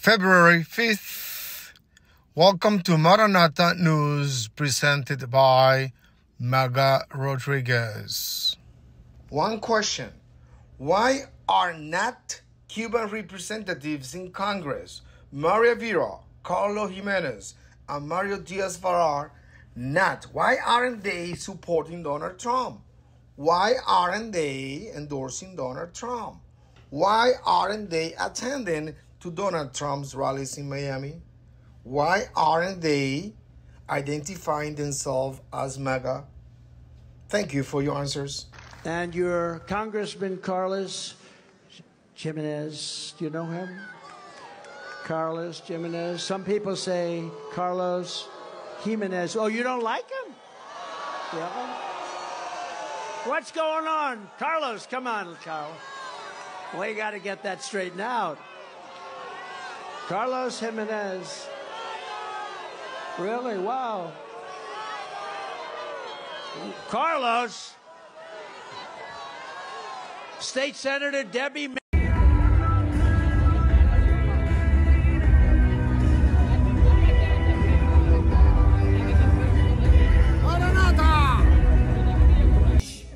February 5th. Welcome to Maranatha News presented by Maga Rodriguez. One question Why are not Cuban representatives in Congress, Maria Vera, Carlo Jimenez, and Mario Diaz Varar, not? Why aren't they supporting Donald Trump? Why aren't they endorsing Donald Trump? Why aren't they attending to Donald Trump's rallies in Miami? Why aren't they identifying themselves as MAGA? Thank you for your answers. And your Congressman Carlos Jimenez, do you know him? Carlos Jimenez. Some people say Carlos Jimenez. Oh, you don't like him? Yeah. What's going on? Carlos, come on, Carlos. We got to get that straightened out. Carlos Jimenez. Really? Wow. Carlos. State Senator Debbie.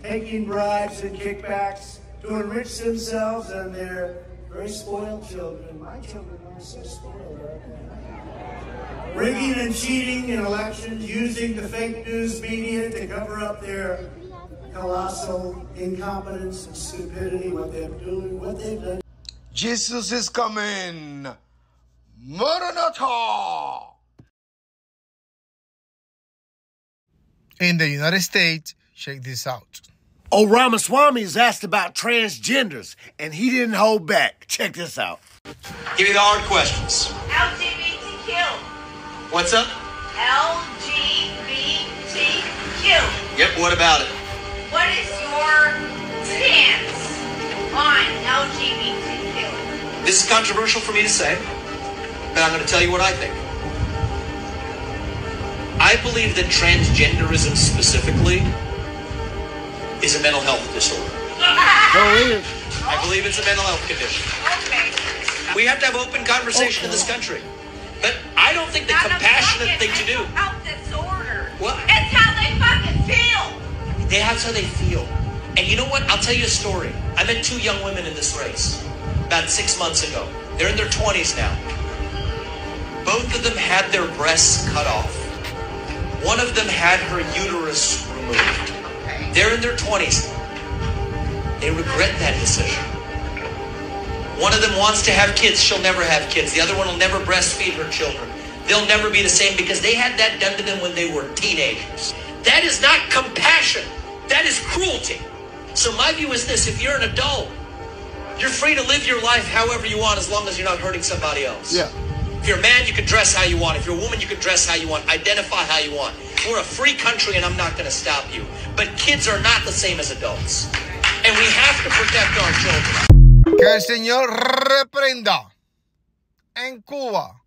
taking bribes and kickbacks to enrich themselves and their very spoiled children. My children are so spoiled, aren't? Rigging and cheating in elections, using the fake news media to cover up their colossal incompetence and stupidity, what they're doing, what they've done. Jesus is coming. Maranatha. In the United States, check this out. Oh, Ramaswamy is asked about transgenders, and he didn't hold back. Check this out. Give me the hard questions. LGBTQ. What's up? LGBTQ. Yep, what about it? What is your stance on LGBTQ? This is controversial for me to say, but I'm going to tell you what I think. I believe that transgenderism specifically is a mental health disorder. I believe it's a mental health condition. Okay. We have to have open conversation in this country. But I don't think the Not compassionate thing to do. mental Health disorder. What? It's how they fucking feel. That's how they feel. And you know what? I'll tell you a story. I met two young women in this race about six months ago. They're in their 20s now. Both of them had their breasts cut off. One of them had her uterus removed. They're in their 20s. They regret that decision. One of them wants to have kids. She'll never have kids. The other one will never breastfeed her children. They'll never be the same because they had that done to them when they were teenagers. That is not compassion. That is cruelty. So my view is this. If you're an adult, you're free to live your life however you want as long as you're not hurting somebody else. Yeah. If you're a man, you can dress how you want. If you're a woman, you can dress how you want. Identify how you want. We're a free country and I'm not going to stop you. But kids are not the same as adults. And we have to protect our children. Que el Señor reprenda en Cuba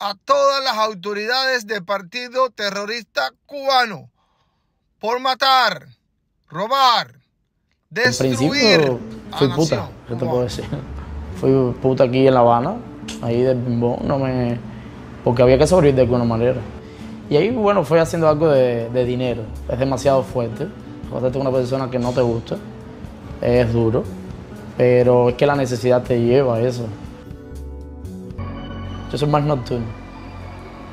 a todas las autoridades del partido terrorista cubano por matar, robar, En destruir principio a fui puta, ¿qué te puedo decir? Fui puta aquí en La Habana, ahí del bimbón, no me... porque había que sobrevivir de alguna manera. Y ahí, bueno, fui haciendo algo de, dinero. Es demasiado fuerte. Tú una persona que no te gusta, es duro, pero es que la necesidad te lleva a eso. Yo soy más nocturno.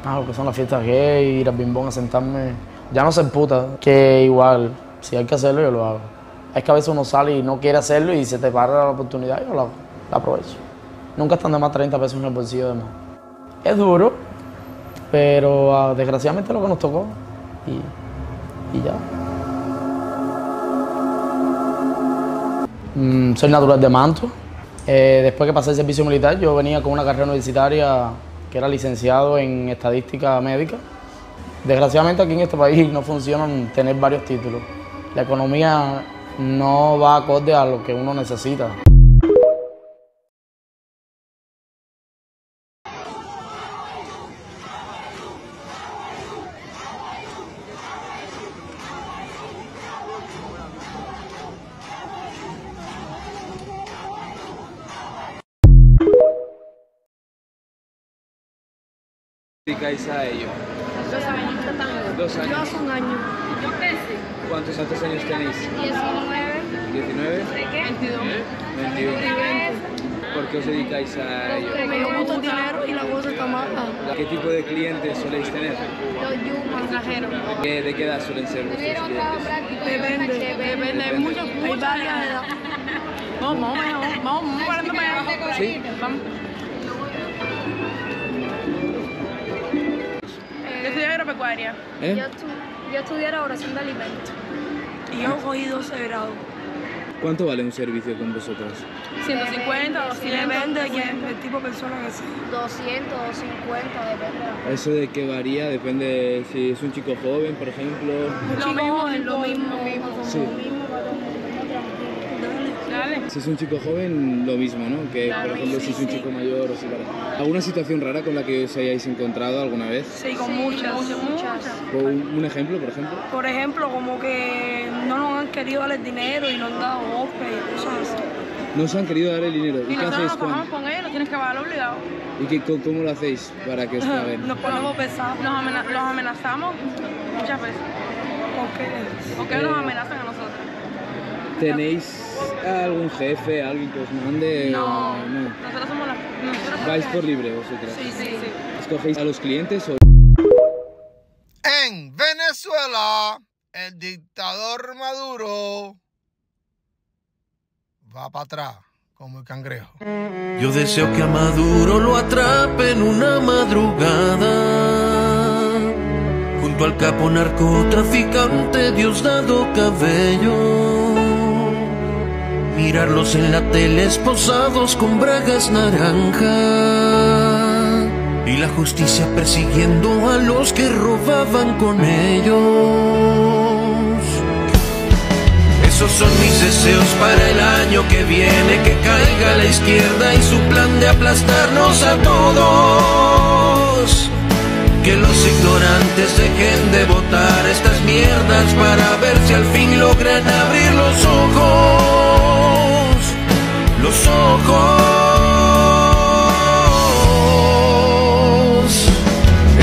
Ah, lo que son las fiestas gay, ir al bimbón a sentarme. Ya no ser puta, que igual, si hay que hacerlo, yo lo hago. Es que a veces uno sale y no quiere hacerlo y se te para la oportunidad yo la, la aprovecho. Nunca están de más 30 pesos en el bolsillo de más. Es duro, pero ah, desgraciadamente es lo que nos tocó y, y ya. Mm, soy natural de Manto. Eh, después que pasé el servicio militar, yo venía con una carrera universitaria que era licenciado en estadística médica. Desgraciadamente aquí en este país no funcionan tener varios títulos. La economía no va acorde a lo que uno necesita. Dedicáis a ello? Dos años. Dos Yo hace un año. Yo. ¿Cuántos, años tenéis? 19. ¿19? ¿De qué? 22. 21. ¿Por qué os dedicáis a ello? Porque me gusta el dinero y la cosa está mala. ¿Qué tipo de clientes soléis tener? Los yumas. Extranjeros. ¿Qué- ¿De qué edad suelen ser vuestros clientes? Depende. Depende. Hay muchos, muchas edades. Vamos, vamos, vamos, vamos, parando para allá. ¿Sí? Vamos. Yo estudié agropecuaria. ¿Eh? Yo, estu- yo estudié elaboración de alimentos. Y yo cogí 12 grados. ¿Cuánto vale un servicio con vosotros? 150, 200. Depende de quién, del tipo de persona que sea. 200, 250, depende. Eso de qué varía, depende si es un chico joven, por ejemplo. Lo mismo, lo mismo, lo mismo. Sí. Si es un chico joven, lo mismo, ¿no? Que, por ejemplo, si es un chico mayor o si para... ¿Alguna situación rara con la que os hayáis encontrado alguna vez? Sí, con muchas, muchas. ¿O un, un ejemplo, por ejemplo? Por ejemplo, como que no nos han querido dar el dinero y nos han dado golpes y cosas así. No os han querido dar el dinero. ¿Y Y qué hacéis nos con ellos, tienes que pagar obligado. ¿Y qué, cómo lo hacéis para que os paguen? Nos ponemos pesados. Nos, amena- los amenazamos muchas veces. ¿Por qué? ¿Por qué nos Eh, amenazan a nosotros? ¿Tenéis algún jefe, alguien que os mande? No, o no? nosotros somos las... nosotros ¿Vais somos- por libre vosotros? Sí, sí, sí. ¿Escogéis a los clientes o...? En Venezuela, el dictador Maduro va para atrás como el cangrejo. Yo deseo que a Maduro lo atrape en una madrugada Junto al capo narcotraficante Diosdado Cabello Mirarlos en la tele esposados con bragas naranja Y la justicia persiguiendo a los que robaban con ellos esos son mis deseos para el año que viene, que caiga la izquierda y su plan de aplastarnos a todos. Que los ignorantes dejen de votar estas mierdas para ver si al fin logran abrir los ojos. Los ojos.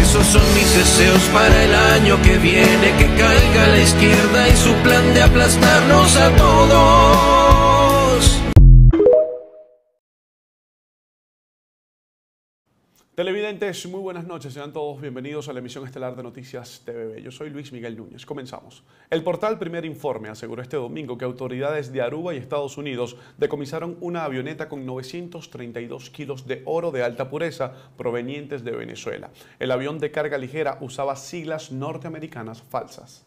Esos son mis deseos para el año que viene, que caiga la izquierda y su plan de aplastarnos a todos. Televidentes, muy buenas noches. Sean todos bienvenidos a la emisión estelar de Noticias TVB. Yo soy Luis Miguel Núñez. Comenzamos. El portal Primer Informe aseguró este domingo que autoridades de Aruba y Estados Unidos decomisaron una avioneta con 932 kilos de oro de alta pureza provenientes de Venezuela. El avión de carga ligera usaba siglas norteamericanas falsas.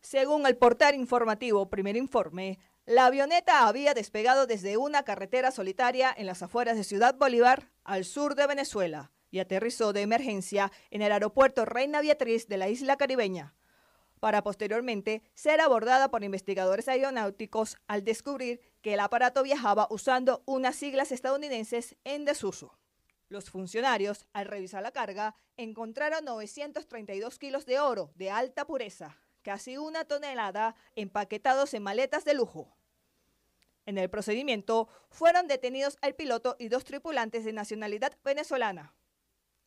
Según el portal informativo Primer Informe, la avioneta había despegado desde una carretera solitaria en las afueras de Ciudad Bolívar, al sur de Venezuela, y aterrizó de emergencia en el aeropuerto Reina Beatriz de la isla caribeña, para posteriormente ser abordada por investigadores aeronáuticos al descubrir que el aparato viajaba usando unas siglas estadounidenses en desuso. Los funcionarios, al revisar la carga, encontraron 932 kilos de oro de alta pureza, casi una tonelada, empaquetados en maletas de lujo. En el procedimiento fueron detenidos el piloto y dos tripulantes de nacionalidad venezolana.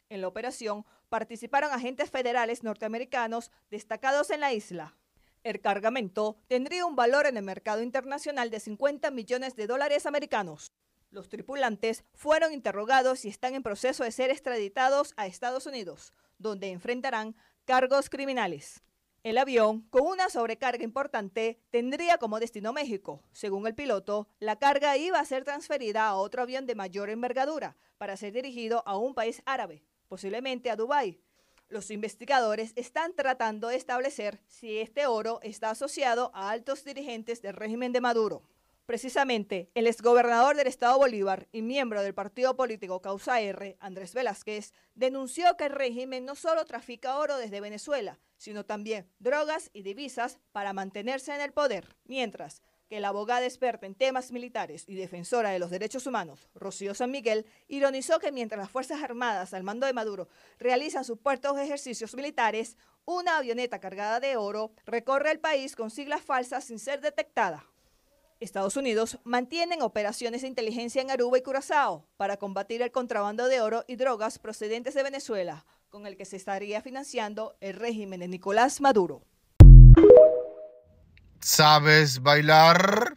En la operación participaron agentes federales norteamericanos destacados en la isla. El cargamento tendría un valor en el mercado internacional de 50 millones de dólares americanos. Los tripulantes fueron interrogados y están en proceso de ser extraditados a Estados Unidos, donde enfrentarán cargos criminales. El avión, con una sobrecarga importante, tendría como destino México. Según el piloto, la carga iba a ser transferida a otro avión de mayor envergadura para ser dirigido a un país árabe, posiblemente a Dubái. Los investigadores están tratando de establecer si este oro está asociado a altos dirigentes del régimen de Maduro. Precisamente, el exgobernador del estado Bolívar y miembro del partido político Causa R, Andrés Velázquez, denunció que el régimen no solo trafica oro desde Venezuela, sino también drogas y divisas para mantenerse en el poder. Mientras que la abogada experta en temas militares y defensora de los derechos humanos, Rocío San Miguel, ironizó que mientras las Fuerzas Armadas al mando de Maduro realizan supuestos ejercicios militares, una avioneta cargada de oro recorre el país con siglas falsas sin ser detectada. Estados Unidos mantienen operaciones de inteligencia en Aruba y Curazao para combatir el contrabando de oro y drogas procedentes de Venezuela, con el que se estaría financiando el régimen de Nicolás Maduro. ¿Sabes bailar?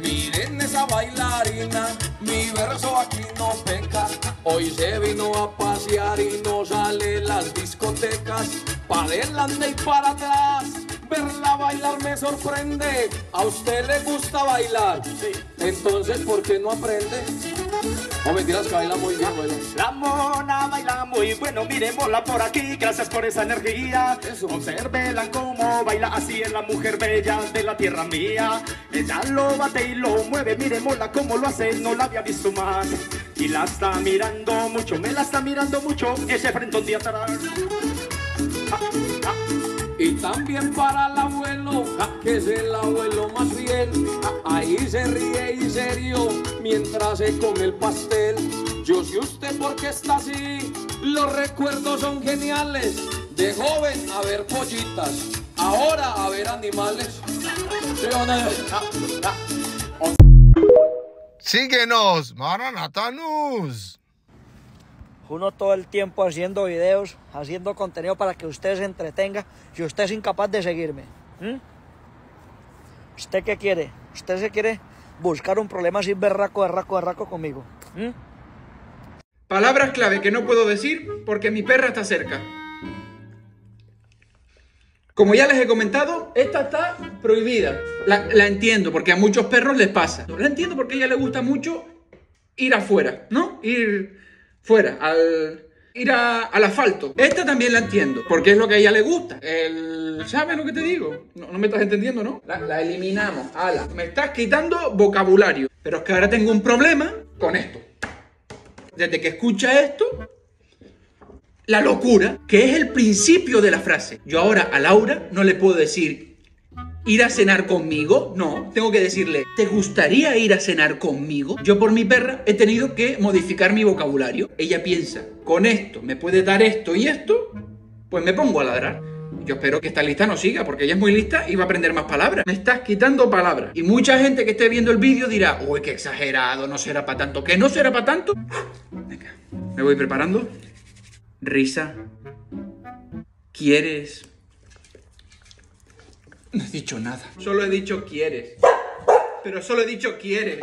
Miren esa bailarina, mi verso aquí no peca. Hoy se vino a pasear y no sale las discotecas. Para adelante y para atrás, verla bailar me sorprende. ¿A usted le gusta bailar? Sí. Entonces, ¿por qué no aprende? No mentiras que baila muy bien, bueno. La mona baila muy bueno, miremosla por aquí, gracias por esa energía. Observela cómo baila, así es la mujer bella de la tierra mía. Ella lo bate y lo mueve, miremosla cómo lo hace, no la había visto más. Y la está mirando mucho, me la está mirando mucho, ese frente un día atrás. Y también para el abuelo, que es el abuelo más ja, ahí se ríe y serio mientras se come el pastel. Yo sé usted por qué está así. Los recuerdos son geniales. De joven a ver pollitas, ahora a ver animales. Síguenos, Maranata News. Uno todo el tiempo haciendo videos, haciendo contenido para que usted se entretenga y usted es incapaz de seguirme. ¿Usted qué quiere? ¿Usted se quiere buscar un problema así berraco, berraco, berraco conmigo? Palabras clave que no puedo decir porque mi perra está cerca. Como ya les he comentado, esta está prohibida. La, la entiendo porque a muchos perros les pasa. La entiendo porque a ella le gusta mucho ir afuera, ¿no? Ir fuera, al ir a- al asfalto. Esta también la entiendo porque es lo que a ella le gusta. El, ¿Sabes lo que te digo? No, me estás entendiendo, ¿no? La, la eliminamos. Ala, me estás quitando vocabulario. Pero es que ahora tengo un problema con esto. Desde que escucha esto, la locura, que es el principio de la frase. Yo ahora a Laura no le puedo decir ir a cenar conmigo, no, tengo que decirle, ¿te gustaría ir a cenar conmigo? Yo por mi perra he tenido que modificar mi vocabulario. Ella piensa, con esto me puede dar esto y esto, pues me pongo a ladrar. Yo espero que esta lista no siga, porque ella es muy lista y va a aprender más palabras. Me estás quitando palabras. Y mucha gente que esté viendo el vídeo dirá, uy, qué exagerado, no será para tanto. ¿Que no será para tanto? Venga, me voy preparando. Risa. ¿Quieres? No he dicho nada. Solo he dicho quieres. Pero solo he dicho quieres.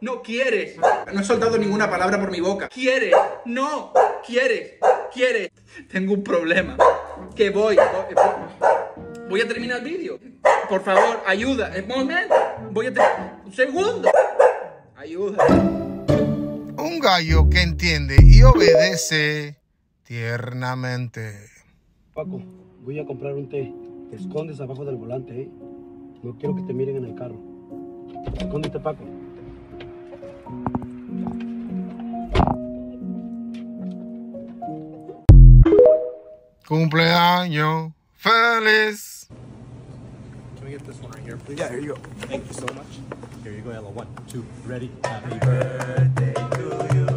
No quieres. No he soltado ninguna palabra por mi boca. Quieres. No. Quieres. Quieres. Tengo un problema. Que voy. Voy, a terminar el vídeo. Por favor, ayuda. Un momento. Voy a terminar. Un segundo. Ayuda. Un gallo que entiende y obedece tiernamente. Paco, voy a comprar un té. Te escondes abajo del volante, ¿eh? No quiero que te miren en el carro. Escóndete, Paco. Cumpleaños feliz. Can we get this one right here, please? Yeah, here you go. Thank you so much. Here you go, Ella. One, two, ready. Happy birthday to you.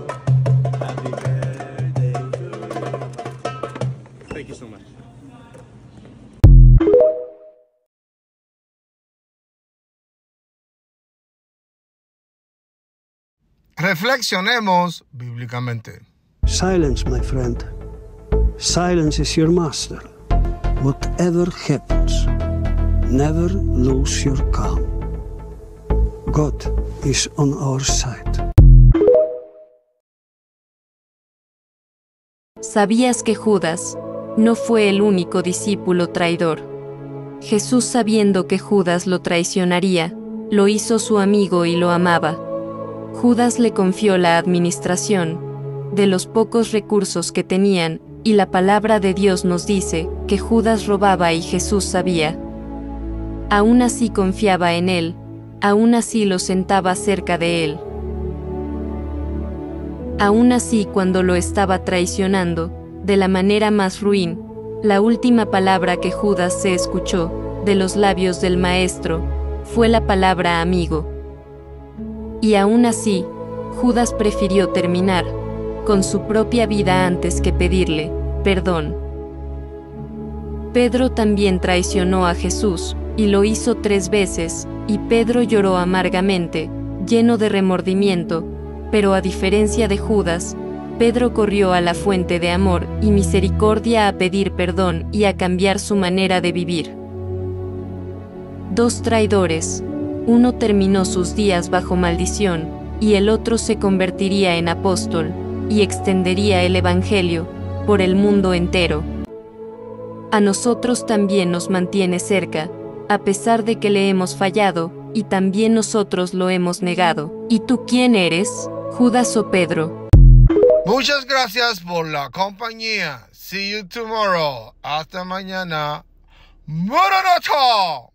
Reflexionemos bíblicamente. Silence, my friend. Silence is your master. Whatever happens, never lose your calm. God is on our side. ¿Sabías que Judas no fue el único discípulo traidor? Jesús sabiendo que Judas lo traicionaría, lo hizo su amigo y lo amaba. Judas le confió la administración de los pocos recursos que tenían, y la palabra de Dios nos dice que Judas robaba y Jesús sabía. Aún así confiaba en él, aún así lo sentaba cerca de él. Aún así cuando lo estaba traicionando, de la manera más ruin, la última palabra que Judas se escuchó, de los labios del Maestro, fue la palabra amigo. Y aún así, Judas prefirió terminar con su propia vida antes que pedirle perdón. Pedro también traicionó a Jesús, y lo hizo tres veces, y Pedro lloró amargamente, lleno de remordimiento, pero a diferencia de Judas, Pedro corrió a la fuente de amor y misericordia a pedir perdón y a cambiar su manera de vivir. Dos traidores, uno terminó sus días bajo maldición, y el otro se convertiría en apóstol, y extendería el Evangelio por el mundo entero. A nosotros también nos mantiene cerca, a pesar de que le hemos fallado, y también nosotros lo hemos negado. ¿Y tú quién eres, Judas o Pedro? Muchas gracias por la compañía. See you tomorrow. Hasta mañana. Maranatha!